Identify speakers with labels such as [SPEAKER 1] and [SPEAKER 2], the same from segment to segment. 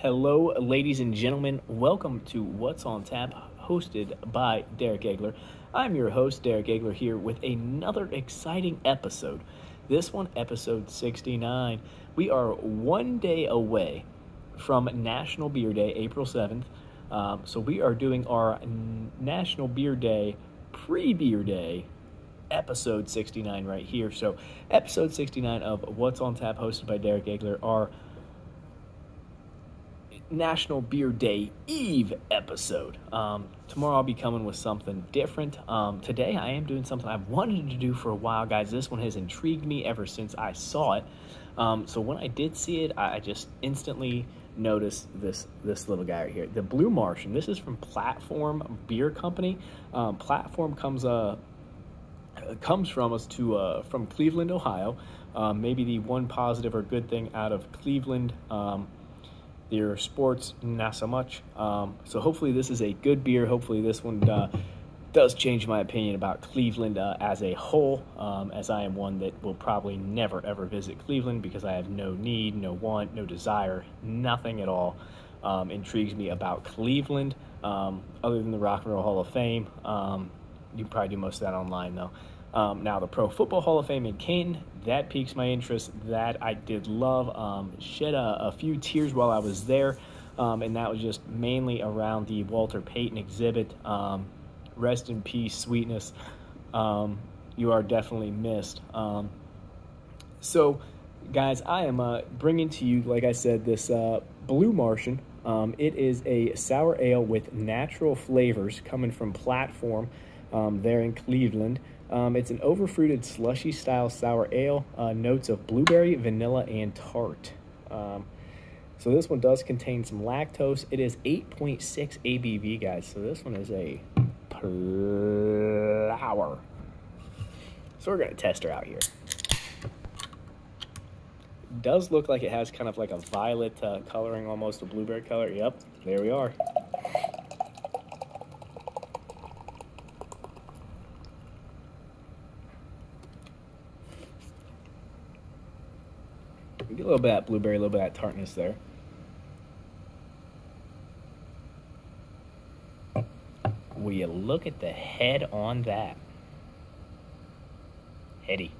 [SPEAKER 1] Hello, ladies and gentlemen. Welcome to What's on Tap, hosted by Derek Agler. I'm your host, Derek Agler, here with another exciting episode. This one, episode 69. We are one day away from National Beer Day, April 7th. Um, so we are doing our National Beer Day, pre Beer Day episode 69 right here. So, episode 69 of What's on Tap, hosted by Derek Agler, are National Beer Day Eve episode. Um, tomorrow I'll be coming with something different. Um, today I am doing something I've wanted to do for a while, guys. This one has intrigued me ever since I saw it. Um, so when I did see it, I just instantly noticed this this little guy right here, the Blue Martian. This is from Platform Beer Company. Um, Platform comes uh comes from us to uh, from Cleveland, Ohio. Um, maybe the one positive or good thing out of Cleveland. Their sports, not so much. Um, so hopefully this is a good beer. Hopefully this one uh, does change my opinion about Cleveland uh, as a whole, um, as I am one that will probably never ever visit Cleveland because I have no need, no want, no desire, nothing at all um, intrigues me about Cleveland um, other than the Rock and Roll Hall of Fame. Um, you can probably do most of that online though. Um, now, the Pro Football Hall of Fame in Canton, that piques my interest. That I did love. Um, shed a, a, few tears while I was there, um, and that was just mainly around the Walter Payton exhibit. Um, rest in peace, sweetness. Um, you are definitely missed. Um, so, guys, I am uh, bringing to you, like I said, this uh, Blue Martian. it is a sour ale with natural flavors coming from Platform there in Cleveland. Um, it's an overfruited slushy style sour ale, uh, notes of blueberry, vanilla, and tart. Um, so this one does contain some lactose. It is 8.6 ABV, guys. So this one is a flower. So we're going to test her out here. Does look like it has kind of like a violet uh, coloring, almost a blueberry color. Yep, there we are. get a little bit of that blueberry, a little bit of that tartness there. Will you look at the head on that? Heady.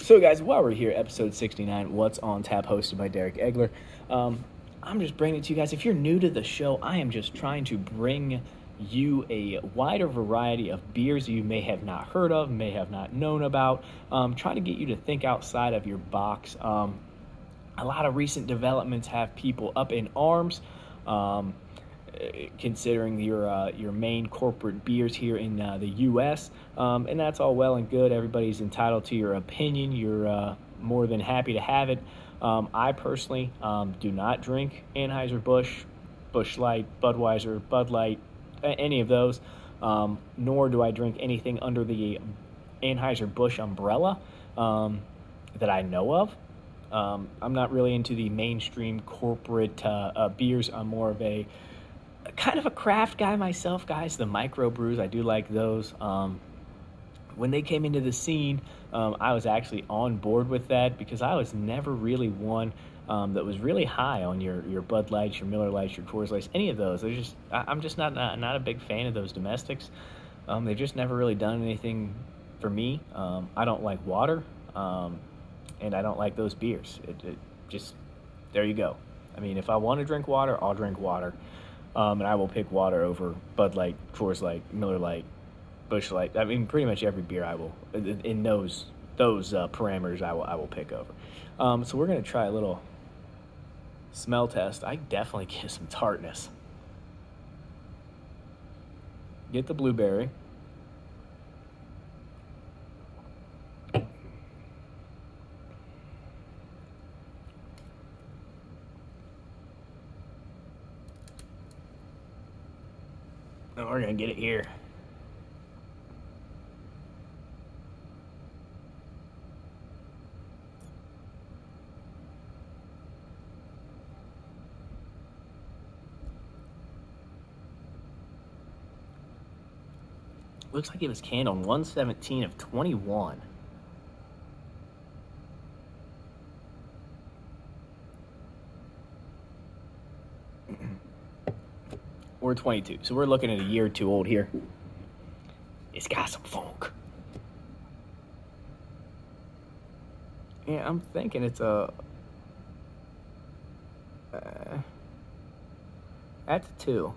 [SPEAKER 1] So, guys, while we're here, episode 69, What's on Tap, hosted by Derek Agler. Um, I'm just bringing it to you guys. If you're new to the show, I am just trying to bring you a wider variety of beers you may have not heard of, may have not known about. Um, trying to get you to think outside of your box. Um, a lot of recent developments have people up in arms. Um, considering your uh, your main corporate beers here in uh, the U.S. Um, and that's all well and good. Everybody's entitled to your opinion. You're uh, more than happy to have it. Um, I personally um, do not drink Anheuser Busch, Busch Light, Budweiser, Bud Light, any of those, um, nor do I drink anything under the Anheuser-Busch umbrella um, that I know of. Um, I'm not really into the mainstream corporate uh, uh, beers. I'm more of a kind of a craft guy myself, guys. The micro brews, I do like those. Um, when they came into the scene, um, I was actually on board with that because I was never really one um, that was really high on your, your Bud Lights, your Miller Lites, your Coors Lights, any of those. They're just I, am just not, not, not a big fan of those domestics. Um, they've just never really done anything for me. Um, I don't like water, um, and I don't like those beers. It, it, just there you go. I mean, if I want to drink water, I'll drink water, um, and I will pick water over Bud Light, Coors Light, Miller Lite, Busch Light. I mean, pretty much every beer I will in, those those uh, parameters I will I will pick over. Um, so we're gonna try a little smell test, I definitely get some tartness. Get the blueberry. And we're going to get it here. Looks like it was canned on 117 of 21. we're 22, so we're looking at a year or two old here. It's got some funk. Yeah, I'm thinking it's a. Uh, that's a two.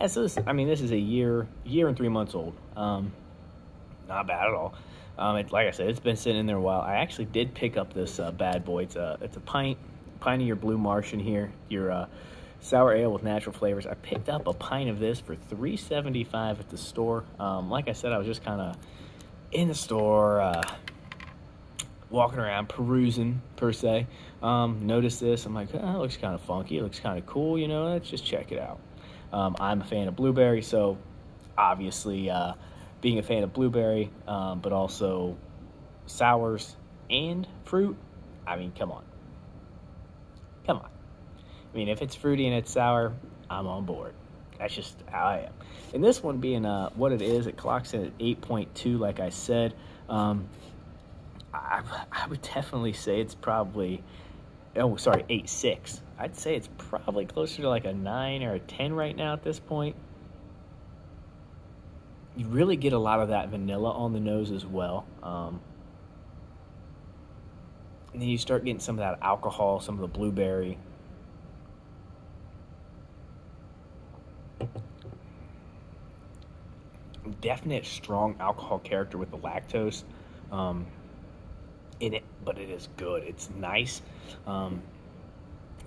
[SPEAKER 1] Yeah, so this, I mean, this is a year, year and three months old. Um, not bad at all. Um, it, like I said, it's been sitting in there a while. I actually did pick up this uh, bad boy. It's a, it's a pint, pint of your Blue Martian here, your uh, sour ale with natural flavors. I picked up a pint of this for three seventy five at the store. Um, like I said, I was just kind of in the store, uh, walking around, perusing per se. Um, noticed this. I'm like, oh, it looks kind of funky. It looks kind of cool. You know, let's just check it out. Um, I'm a fan of blueberry, so obviously uh, being a fan of blueberry, um, but also sours and fruit. I mean, come on. Come on. I mean, if it's fruity and it's sour, I'm on board. That's just how I am. And this one being uh, what it is, it clocks in at 8.2, like I said. Um, I, I would definitely say it's probably, oh, sorry, 8.6. I'd say it's probably closer to like a 9 or a 10 right now at this point. You really get a lot of that vanilla on the nose as well. Um, and then you start getting some of that alcohol, some of the blueberry. Definite strong alcohol character with the lactose um, in it, but it is good. It's nice. Um,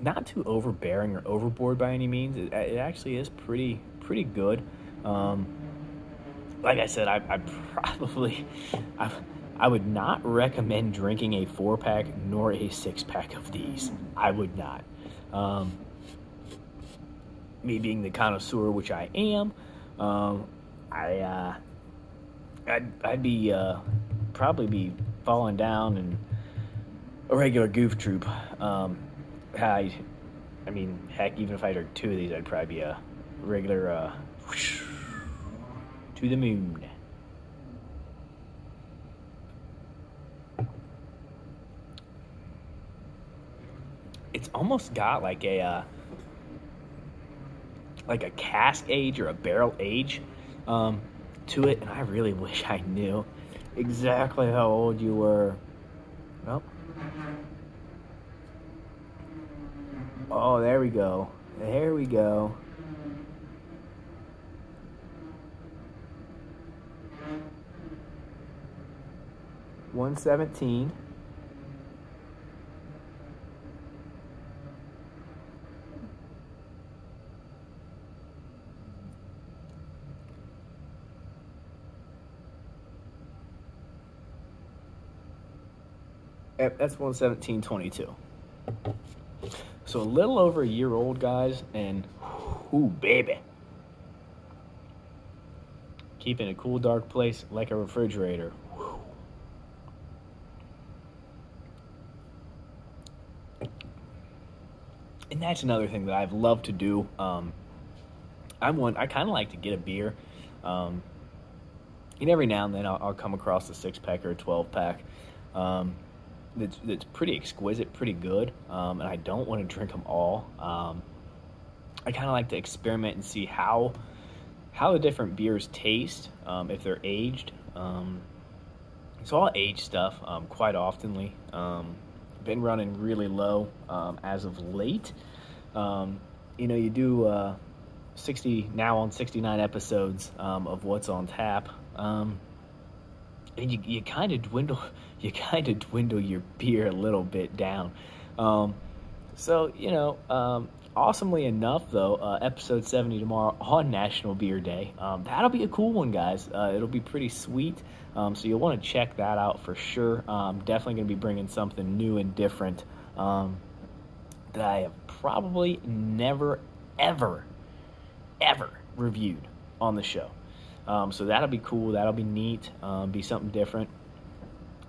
[SPEAKER 1] not too overbearing or overboard by any means. It, it actually is pretty pretty good. Um, like I said, I, I probably I, I would not recommend drinking a four pack nor a six pack of these. I would not. Um, me being the connoisseur, which I am, um, I uh, I'd, I'd be uh, probably be falling down and a regular goof troop. Um, I, I mean, heck, even if I did two of these, I'd probably be a regular uh, whoosh, to the moon. It's almost got like a uh, like a cask age or a barrel age um, to it, and I really wish I knew exactly how old you were. Well, Oh, there we go. There we go. One seventeen. Yep, that's one seventeen twenty two. So a little over a year old, guys, and ooh, baby. Keep in a cool, dark place like a refrigerator. And that's another thing that I've loved to do. Um, I'm one. I kind of like to get a beer. Um, and every now and then I'll, I'll come across a six pack or a twelve pack. Um, that's, that's pretty exquisite, pretty good, um, and I don't want to drink them all. Um, I kind of like to experiment and see how how the different beers taste um, if they're aged. Um, so I'll age stuff um, quite oftenly. Um, been running really low as of late. you know, you do uh, 60 now on 69 episodes of what's on tap you, you kind of dwindle you kind of dwindle your beer a little bit down. Um, so you know, um, awesomely enough though, uh, episode seventy tomorrow on National Beer Day. Um, that'll be a cool one, guys. Uh, it'll be pretty sweet. Um, so you'll want to check that out for sure. Um, definitely going to be bringing something new and different um, that I have probably never, ever, ever reviewed on the show. Um, so that'll be cool. That'll be neat. Um, be something different.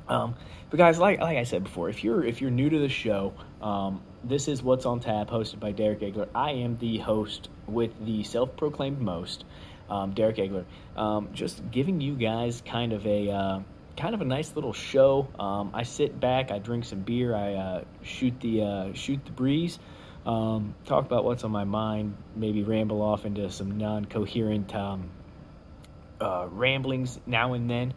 [SPEAKER 1] Um, but guys, like like I said before, if you're if you're new to the show, um, this is what's on tap, hosted by Derek Agler. I am the host with the self-proclaimed most. um, Derek Agler, um, just giving you guys kind of a uh, kind of a nice little show. Um, I sit back, I drink some beer, I uh, shoot the uh, shoot the breeze, um, talk about what's on my mind, maybe ramble off into some non-coherent uh, ramblings now and then,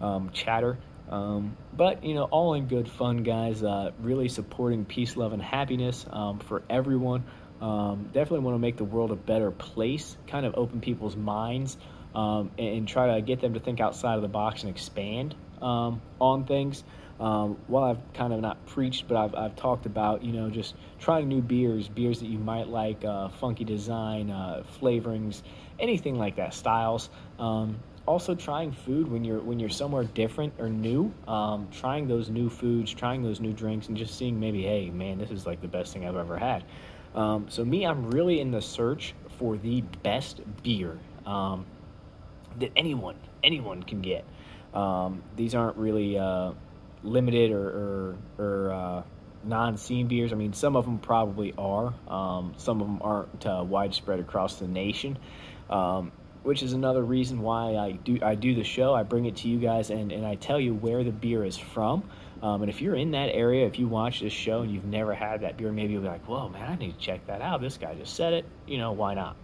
[SPEAKER 1] um, chatter. Um, but you know, all in good fun, guys. Uh, really supporting peace, love, and happiness um, for everyone. Um, definitely want to make the world a better place. Kind of open people's minds um, and, and, try to get them to think outside of the box and expand um, on things. Um, while I've kind of not preached, but I've, I've talked about, you know, just trying new beers, beers that you might like, uh, funky design, uh, flavorings, anything like that, styles. Um, also trying food when you're when you're somewhere different or new um, trying those new foods trying those new drinks and just seeing maybe hey man this is like the best thing i've ever had. Um, so me i'm really in the search for the best beer um, that anyone anyone can get. Um, these aren't really uh, limited or, or, or uh, non-scene beers. I mean some of them probably are. Um, some of them aren't uh, widespread across the nation um, which is another reason why I do I do the show. I bring it to you guys and, and I tell you where the beer is from. Um, and if you're in that area, if you watch this show and you've never had that beer, maybe you'll be like, whoa, man, I need to check that out. This guy just said it. You know, why not?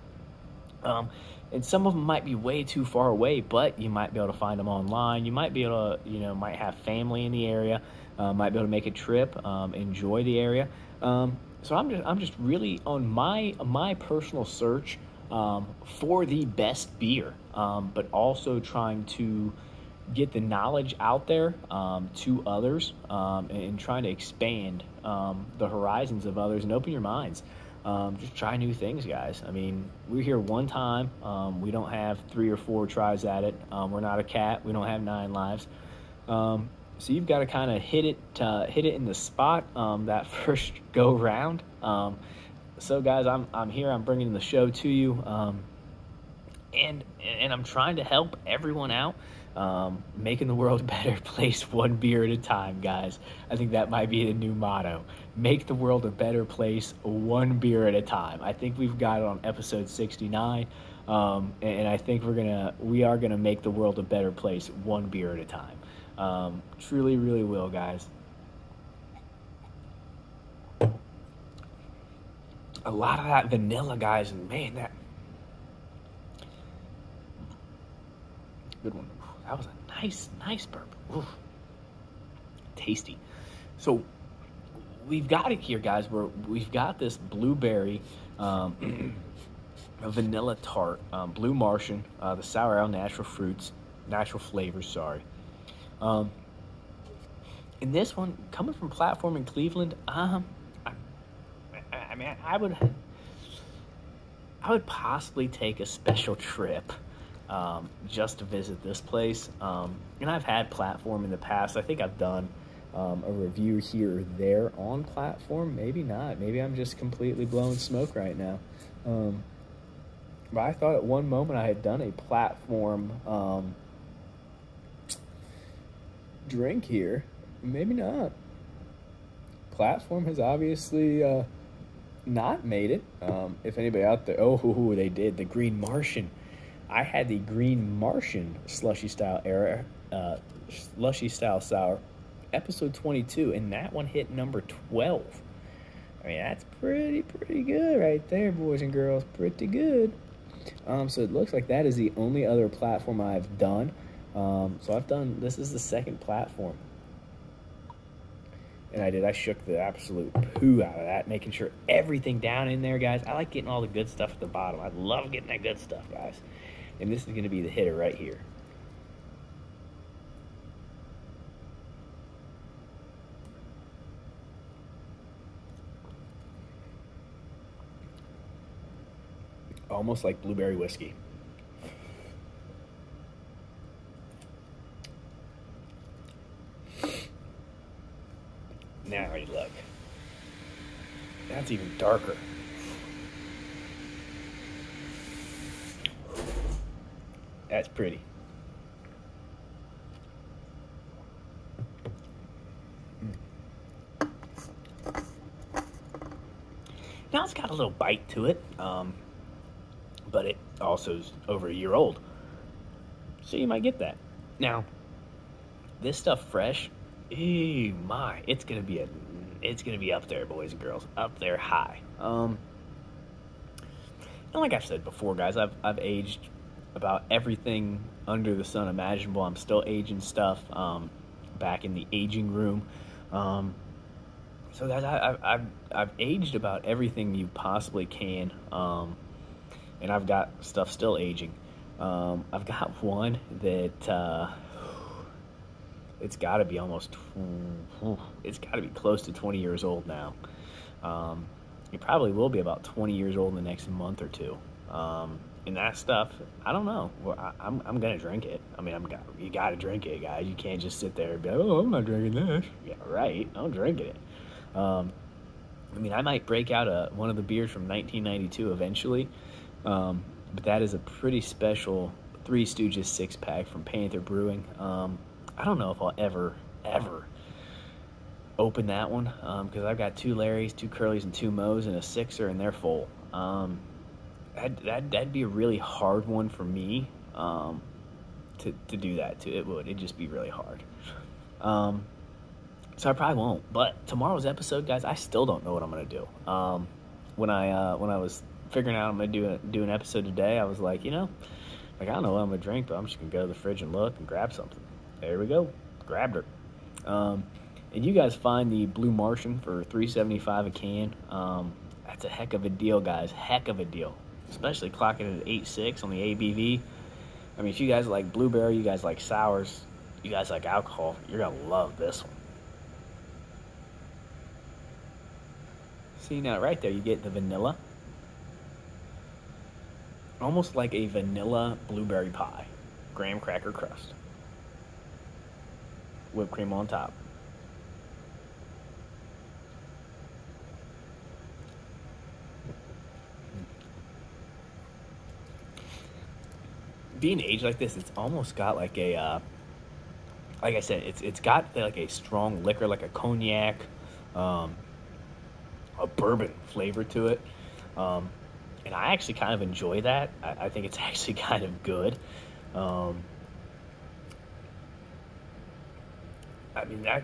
[SPEAKER 1] Um, and some of them might be way too far away, but you might be able to find them online. You might be able to, you know, might have family in the area, uh, might be able to make a trip, um, enjoy the area. Um, so I'm just, I'm just really on my my personal search um, for the best beer, um, but also trying to get the knowledge out there um, to others um, and, and, trying to expand um, the horizons of others and open your minds. Um, just try new things, guys. I mean, we're here one time. we don't have three or four tries at it. we're not a cat. We don't have nine lives. so you've got to kind of hit it, uh, hit it in the spot that first go round so guys, I'm I'm here. I'm bringing the show to you, um, and and I'm trying to help everyone out, um, making the world a better place one beer at a time, guys. I think that might be the new motto: make the world a better place one beer at a time. I think we've got it on episode 69, um, and I think we're gonna we are gonna make the world a better place one beer at a time. Um, truly, really will, guys. A lot of that vanilla, guys, and man, that good one. That was a nice, nice burp. Tasty. So we've got it here, guys. Where we've got this blueberry, um, vanilla tart, um, blue Martian, uh, the sour ale, natural fruits, natural flavors. Sorry. Um, and this one coming from platform in Cleveland. Um, I mean, I would, I would possibly take a special trip um, just to visit this place. Um, and I've had platform in the past. I think I've done um, a review here or there on platform. Maybe not. Maybe I'm just completely blowing smoke right now. Um, but I thought at one moment I had done a platform um, drink here. Maybe not. Platform has obviously. Uh, not made it. Um, if anybody out there, oh, they did. The Green Martian. I had the Green Martian slushy style era, uh, slushy style sour, episode 22, and that one hit number 12. I mean, that's pretty, pretty good right there, boys and girls. Pretty good. Um, so it looks like that is the only other platform I've done. Um, so I've done, this is the second platform and I did. I shook the absolute poo out of that, making sure everything down in there, guys. I like getting all the good stuff at the bottom. I love getting that good stuff, guys. And this is going to be the hitter right here. Almost like blueberry whiskey. Now you look. That's even darker. That's pretty. Now it's got a little bite to it, um, but it also is over a year old. So you might get that. Now, this stuff fresh, ew, my, it's gonna be a, it's gonna be up there, boys and girls, up there high. Um, and like I've said before, guys, I've I've aged about everything under the sun imaginable. I'm still aging stuff. Um, back in the aging room. Um, so guys, I, have I've aged about everything you possibly can, um, and I've got stuff still aging. Um, I've got one that uh, it's got to be almost it's got to be close to 20 years old now. Um, it probably will be about 20 years old in the next month or two. Um, and that stuff, I don't know. I, am I'm, I'm gonna drink it. I mean, I'm you gotta drink it, guys. You can't just sit there and be like, oh, I'm not drinking this. Yeah, right. I'm drinking it. Um, I mean, I might break out a one of the beers from 1992 eventually, um, but that is a pretty special Three Stooges six pack from Panther Brewing. I don't know if I'll ever ever open that one because um, I've got two Larrys, two Curlys, and two Moes, and a sixer, and they're full. Um, that that that'd be a really hard one for me um, to to do that. To it would. It'd just be really hard. Um, so I probably won't. But tomorrow's episode, guys, I still don't know what I'm gonna do. Um, when I uh, when I was figuring out I'm gonna do a, do an episode today, I was like, you know, like I don't know what I'm gonna drink, but I'm just gonna go to the fridge and look and grab something. There we go, grabbed her. Um, and you guys find the Blue Martian for 3.75 a can. Um, that's a heck of a deal, guys. Heck of a deal especially clocking at 8.6 on the ABV. I mean, if you guys like blueberry, you guys like sours, you guys like alcohol, you're going to love this one. See, now right there, you get the vanilla. Almost like a vanilla blueberry pie. Graham cracker crust. Whipped cream on top. being aged like this, it's almost got like a, uh, like I said, it's it's got like a strong liquor, like a cognac, um, a bourbon flavor to it, um, and I actually kind of enjoy that. I, I think it's actually kind of good. Um, I mean, I,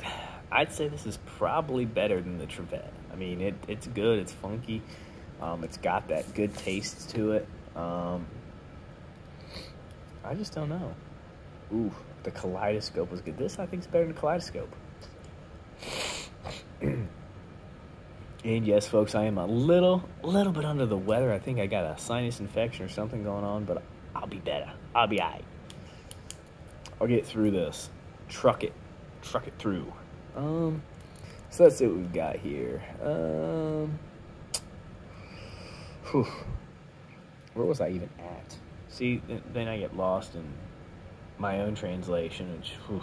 [SPEAKER 1] I'd say this is probably better than the Trevet. I mean, it, it's good, it's funky, um, it's got that good taste to it. Um, I just don't know. Ooh, the kaleidoscope was good. This I think is better than kaleidoscope. and yes, folks, I am a little, little bit under the weather. I think I got a sinus infection or something going on, but I'll be better. I'll be alright. I'll get through this. Truck it, truck it through. Um, so let's see what we've got here. Um, whew. where was I even at? See, then I get lost in my own translation, which, whew.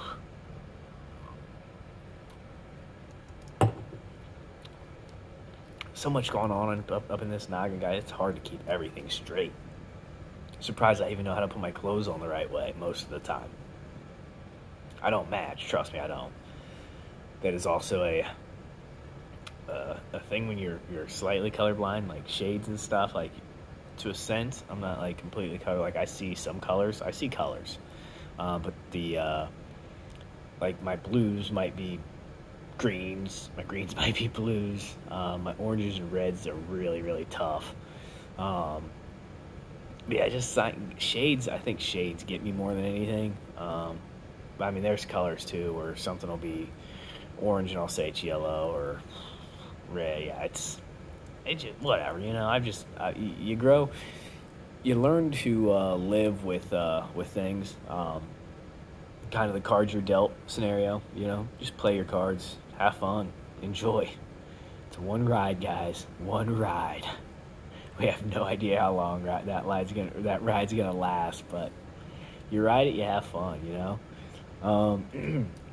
[SPEAKER 1] so much going on up, up in this noggin, guy. It's hard to keep everything straight. Surprised I even know how to put my clothes on the right way most of the time. I don't match, trust me, I don't. That is also a uh, a thing when you're you're slightly colorblind, like shades and stuff. Like to a sense. I'm not like completely color. Like I see some colors. I see colors, uh, but the uh, like my blues might be greens. My greens might be blues. Um, my oranges and reds are really really tough. Um, yeah, just shades. I think shades get me more than anything. Um, I mean, there's colors too, where something will be orange and I'll say it's yellow or red. Yeah, it's it just whatever you know. I've just you, you, grow, you learn to uh, live with uh, with things. Um, kind of the cards you're dealt scenario. You know, just play your cards, have fun, enjoy. It's one ride, guys. One ride. We have no idea how long that ride's gonna that ride's gonna last, but you ride it, you have fun. You know. Um,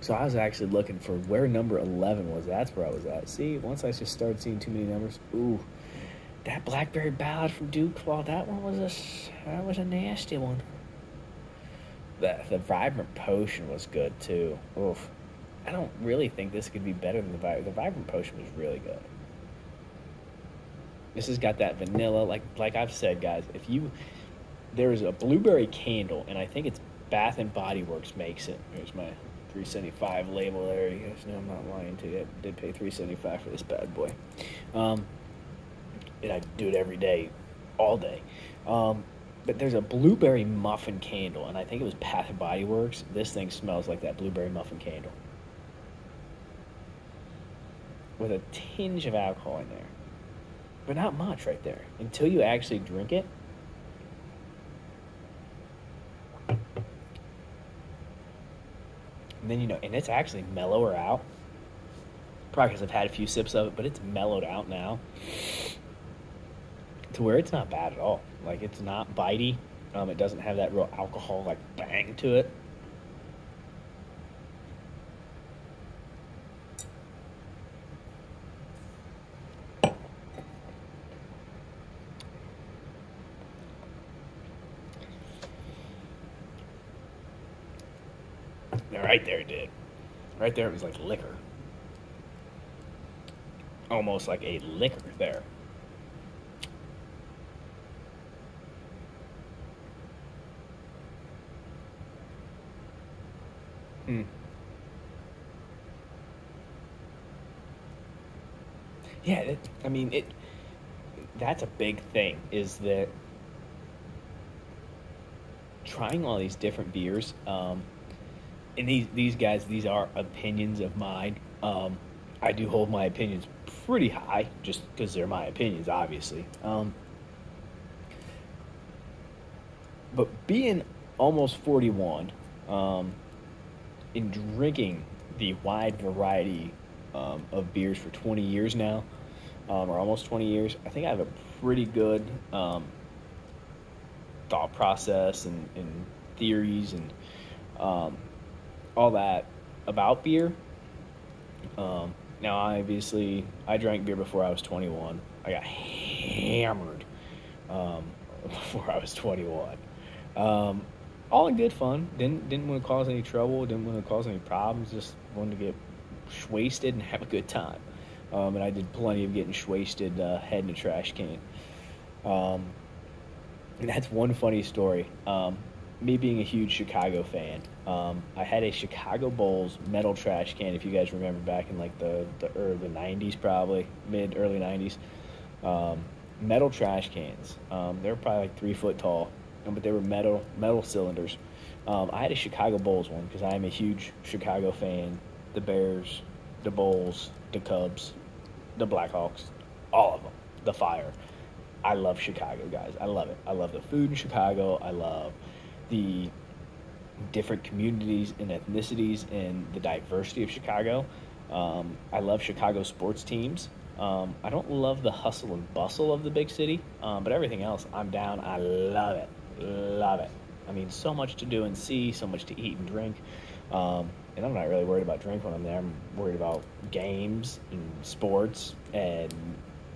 [SPEAKER 1] So I was actually looking for where number 11 was. That's where I was at. See, once I just started seeing too many numbers, ooh, that Blackberry Ballad from Duke Law, that one was a, that was a nasty one. The, the Vibrant Potion was good too. Oof. I don't really think this could be better than the Vibrant. The Vibrant Potion was really good. This has got that vanilla, like like I've said, guys. If you there is a blueberry candle, and I think it's Bath and Body Works makes it. Here's my 375 label there. You guys know I'm not lying to you. I did pay 375 for this bad boy. Um, and I do it every day, all day. Um, but there's a blueberry muffin candle, and I think it was Bath and Body Works. This thing smells like that blueberry muffin candle. With a tinge of alcohol in there. But not much right there. Until you actually drink it, And then, you know, and it's actually mellower out. Probably because I've had a few sips of it, but it's mellowed out now to where it's not bad at all. Like, it's not bitey. Um, it doesn't have that real alcohol, like, bang to it. Right there it did. Right there it was like liquor. Almost like a liquor there. Hmm. Yeah, it, I mean it. That's a big thing. Is that trying all these different beers? Um, and these these guys, these are opinions of mine. Um, I do hold my opinions pretty high, just because they're my opinions, obviously. Um, but being almost 41 um, drinking the wide variety um, of beers for 20 years now, um, or almost 20 years, I think I have a pretty good um, thought process and, and theories and um, all that about beer. Um, now, I obviously, I drank beer before I was 21. I got hammered um, before I was 21. Um, all in good fun. Didn't didn't want to cause any trouble. Didn't want to cause any problems. Just wanted to get wasted and have a good time. Um, and I did plenty of getting wasted, uh, head in a trash can. Um, and that's one funny story. Um, me being a huge Chicago fan, um, I had a Chicago Bulls metal trash can. If you guys remember back in like the the early '90s, probably mid early '90s, um, metal trash cans. Um, they were probably like three foot tall, but they were metal metal cylinders. Um, I had a Chicago Bulls one because I am a huge Chicago fan. The Bears, the Bulls, the Cubs, the Blackhawks, all of them. The Fire. I love Chicago, guys. I love it. I love the food in Chicago. I love the different communities and ethnicities and the diversity of Chicago. Um, I love Chicago sports teams. Um, I don't love the hustle and bustle of the big city, um, but everything else, I'm down. I love it. Love it. I mean, so much to do and see, so much to eat and drink. Um, and I'm not really worried about drink when I'm there. I'm worried about games and sports and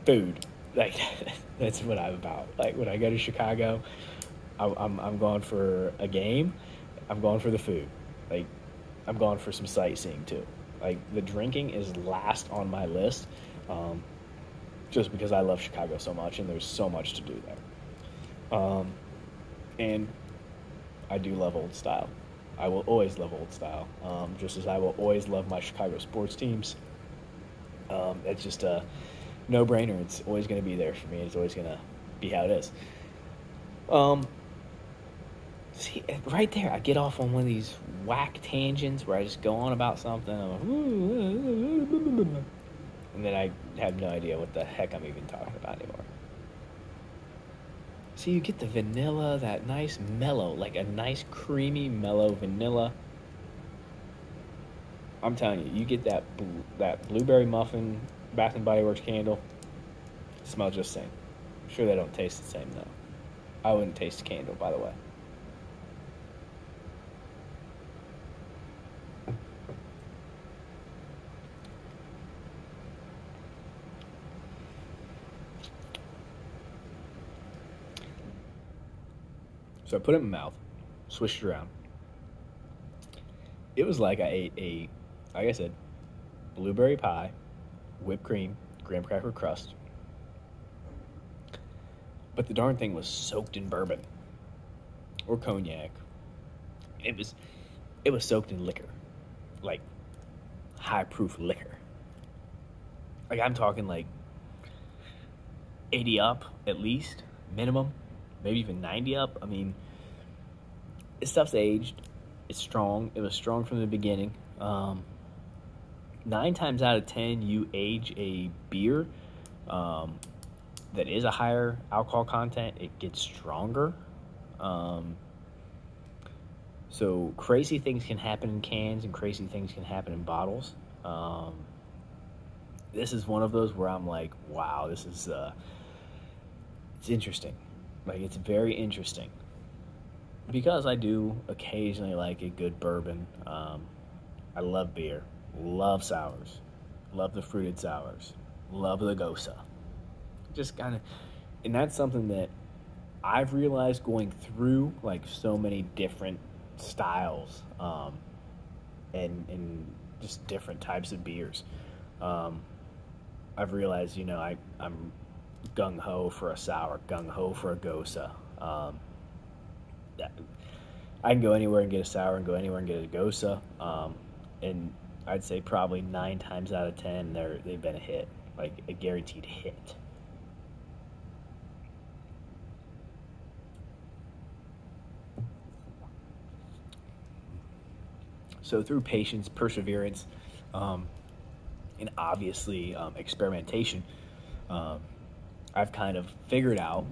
[SPEAKER 1] food. Like, that's what I'm about. Like, when I go to Chicago, I, I'm, I'm going for a game. I'm going for the food. Like, I'm going for some sightseeing too. Like, the drinking is last on my list, um, just because I love Chicago so much and there's so much to do there. Um, and I do love old style. I will always love old style, um, just as I will always love my Chicago sports teams. Um, it's just a no brainer. It's always going to be there for me. It's always going to be how it is. Um, See, right there, I get off on one of these whack tangents where I just go on about something, and then I have no idea what the heck I'm even talking about anymore. So you get the vanilla, that nice mellow, like a nice creamy mellow vanilla. I'm telling you, you get that that blueberry muffin Bath and Body Works candle. Smells just the same. I'm sure they don't taste the same though. I wouldn't taste a candle, by the way. So I put it in my mouth, swished it around. It was like I ate a, like I said, blueberry pie, whipped cream, graham cracker crust, but the darn thing was soaked in bourbon or cognac. It was it was soaked in liquor, like high proof liquor. Like I'm talking like 80 up at least, minimum, maybe even 90 up. I mean, this stuff's aged. It's strong. It was strong from the beginning. Um, nine times out of ten, you age a beer um, that is a higher alcohol content, it gets stronger. Um, so crazy things can happen in cans, and crazy things can happen in bottles. Um, this is one of those where I'm like, wow, this is uh, it's interesting. Like it's very interesting because I do occasionally like a good bourbon. Um, I love beer, love sours, love the fruited sours, love the Gose. Just kind of, and that's something that I've realized going through like so many different styles um, and and just different types of beers. Um, I've realized, you know, I I'm gung ho for a sour, gung ho for a Gose. Um, I can go anywhere and get a sour, and go anywhere and get a Gose. Um, and I'd say probably nine times out of ten, they're they've been a hit, like a guaranteed hit. So through patience, perseverance, um, and obviously um, experimentation, um, I've kind of figured out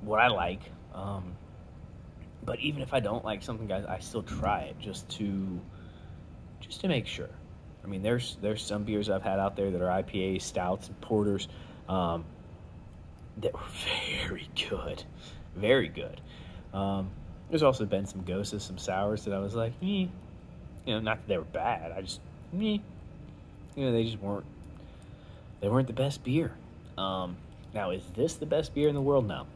[SPEAKER 1] what I like. Um, but even if I don't like something, guys, I still try it just to just to make sure. I mean, there's there's some beers I've had out there that are IPAs, stouts, and porters um, that were very good, very good. Um, there's also been some Goses, some sours that I was like, eh, you know, not that they were bad. I just, me, you know, they just weren't. They weren't the best beer. Um, now, is this the best beer in the world? No,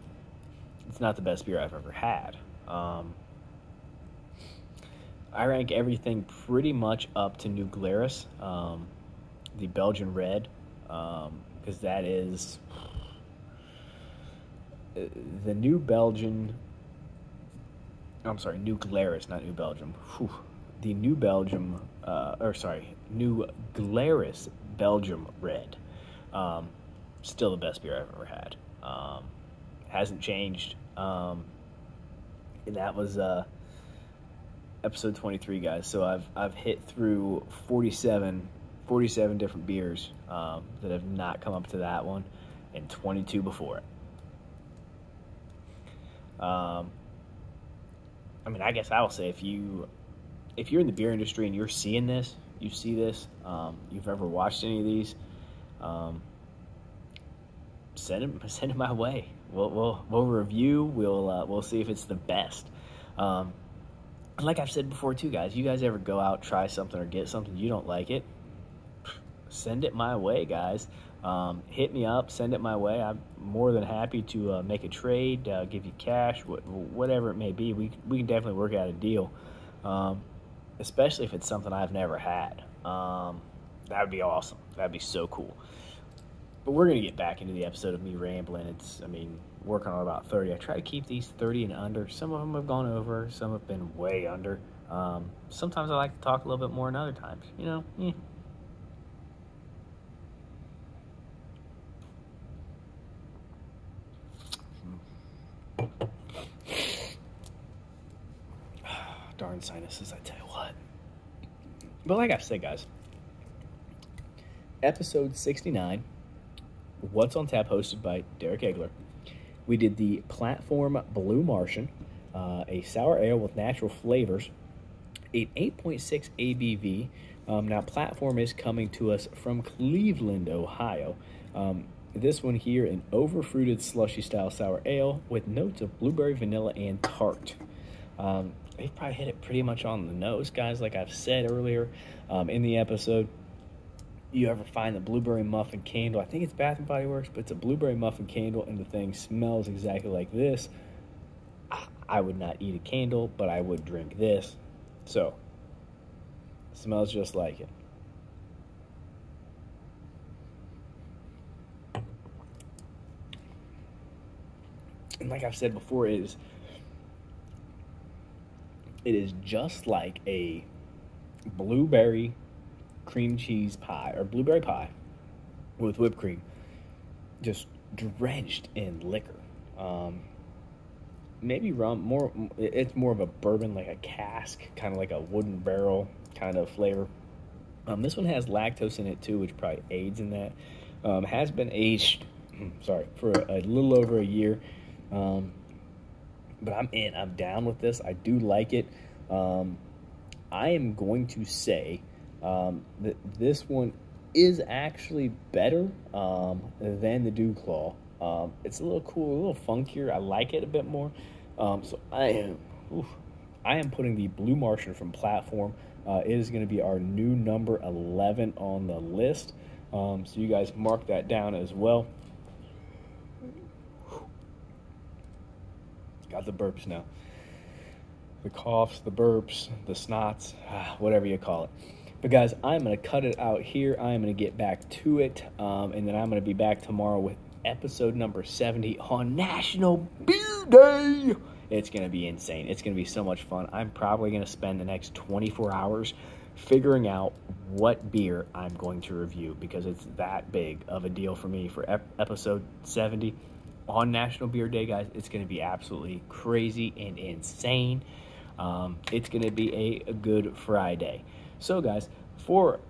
[SPEAKER 1] it's not the best beer I've ever had. Um, I rank everything pretty much up to New Glarus, um, the Belgian Red, because um, that is uh, the New Belgian. I'm sorry, New Glarus, not New Belgium. Whew the New Belgium, uh, or sorry, New Glarus Belgium Red. Um, still the best beer I've ever had. Um, hasn't changed. Um, and that was uh, episode 23, guys. So I've, I've hit through 47, 47 different beers um, that have not come up to that one and 22 before it. Um, I mean, I guess I will say if you if you're in the beer industry and you're seeing this, you see this, um, you've ever watched any of these, um, send it send it my way. We'll we'll, we'll review. We'll uh, we'll see if it's the best. Um, like I've said before too, guys. You guys ever go out try something or get something you don't like it? Send it my way, guys. Um, hit me up, send it my way. I'm more than happy to uh, make a trade, uh, give you cash, wh- whatever it may be. We we can definitely work out a deal. Um, especially if it's something I've never had. Um, that would be awesome. That'd be so cool. But we're gonna get back into the episode of me rambling. It's, I mean, working on about 30. I try to keep these 30 and under. Some of them have gone over. Some have been way under. Um, sometimes I like to talk a little bit more, and other times, you know, eh. darn sinuses, I tell you what. But like I said, guys, episode 69, What's on Tap, hosted by Derek Agler. We did the Platform Blue Martian, uh, a sour ale with natural flavors, an 8.6 ABV. Um, now, Platform is coming to us from Cleveland, Ohio. Um, this one here, an overfruited slushy style sour ale with notes of blueberry, vanilla, and tart. Um, they probably hit it pretty much on the nose, guys. Like I've said earlier um, in the episode, you ever find the blueberry muffin candle? I think it's Bath and Body Works, but it's a blueberry muffin candle, and the thing smells exactly like this. I would not eat a candle, but I would drink this. So, smells just like it. And like I've said before, it is it is just like a blueberry cream cheese pie or blueberry pie with whipped cream, just drenched in liquor. Um, maybe rum. More, it's more of a bourbon, like a cask, kind of like a wooden barrel kind of flavor. Um, this one has lactose in it too, which probably aids in that. Um, has been aged, sorry, for a, a, little over a year. Um, but I'm in. I'm down with this. I do like it. Um, I am going to say um, that this one is actually better um, than the Dew Claw. Um, it's a little cool, a little funkier. I like it a bit more. Um, so I am, oof, I am putting the Blue Martian from Platform. Uh, it is going to be our new number 11 on the list. Um, so you guys mark that down as well. Got the burps now. The coughs, the burps, the snots, ah, whatever you call it. But guys, I'm going to cut it out here. I'm going to get back to it. Um, and then I'm going to be back tomorrow with episode number 70 on National Beer Day. It's going to be insane. It's going to be so much fun. I'm probably going to spend the next 24 hours figuring out what beer I'm going to review because it's that big of a deal for me for ep- episode 70 on National Beer Day, guys. It's going to be absolutely crazy and insane. Um, it's going to be a, a good Friday. So, guys, for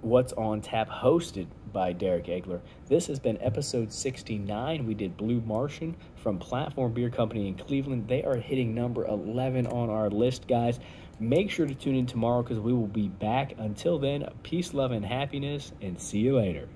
[SPEAKER 1] What's on Tap, hosted by Derek Agler. This has been episode 69. We did Blue Martian from Platform Beer Company in Cleveland. They are hitting number 11 on our list, guys. Make sure to tune in tomorrow because we will be back. Until then, peace, love, and happiness, and see you later.